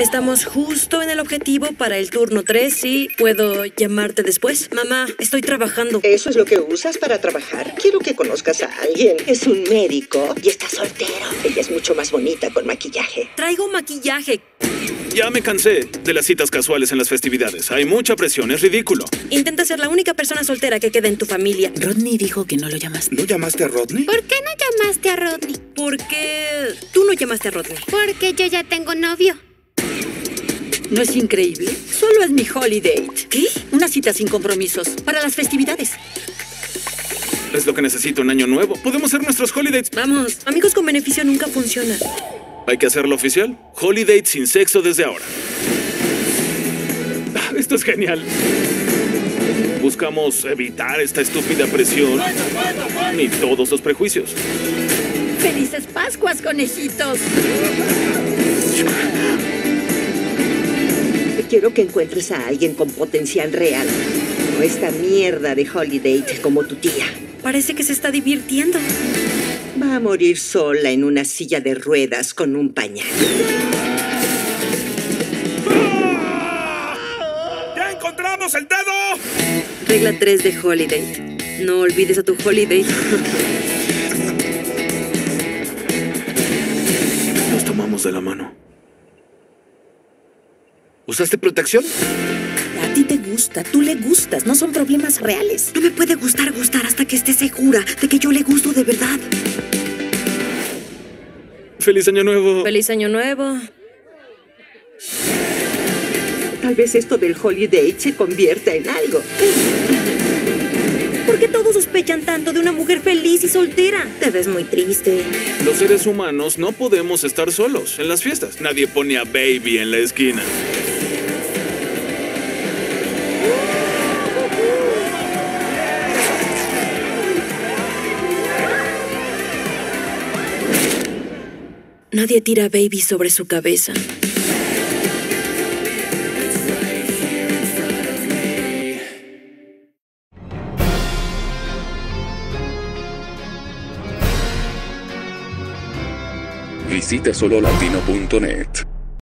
Estamos justo en el objetivo para el turno 3 y puedo llamarte después. Mamá, estoy trabajando. ¿Eso es lo que usas para trabajar? Quiero que conozcas a alguien. Es un médico y está soltero. Ella es mucho más bonita con maquillaje. Traigo maquillaje. Ya me cansé de las citas casuales en las festividades. Hay mucha presión, es ridículo. Intenta ser la única persona soltera que quede en tu familia. Rodney dijo que no lo llamaste. ¿No llamaste a Rodney? ¿Por qué no llamaste a Rodney? Porque tú no llamaste a Rodney. Porque yo ya tengo novio. ¿No es increíble? Solo es mi holiday. ¿Qué? Una cita sin compromisos. Para las festividades. Es lo que necesito en Año Nuevo. Podemos hacer nuestros holidays. Vamos, amigos con beneficio nunca funcionan. Hay que hacerlo oficial. Holiday sin sexo desde ahora. Ah, Esto es genial. Buscamos evitar esta estúpida presión ni todos los prejuicios. ¡Felices Pascuas, conejitos! Quiero que encuentres a alguien con potencial real. No esta mierda de holiday como tu tía. Parece que se está divirtiendo. Va a morir sola en una silla de ruedas con un pañal. ¡Ya encontramos el dedo! Regla 3 de Holiday. No olvides a tu Holiday. Nos tomamos de la mano. ¿Usaste protección? A ti te gusta, tú le gustas, no son problemas reales. No me puede gustar gustar hasta que esté segura de que yo le gusto de verdad. ¡Feliz Año Nuevo! Feliz año nuevo. Tal vez esto del holiday se convierta en algo. ¿Por qué todos sospechan tanto de una mujer feliz y soltera? Te ves muy triste. Los seres humanos no podemos estar solos en las fiestas. Nadie pone a Baby en la esquina. Nadie tira Baby sobre su cabeza. Visita sololatino.net.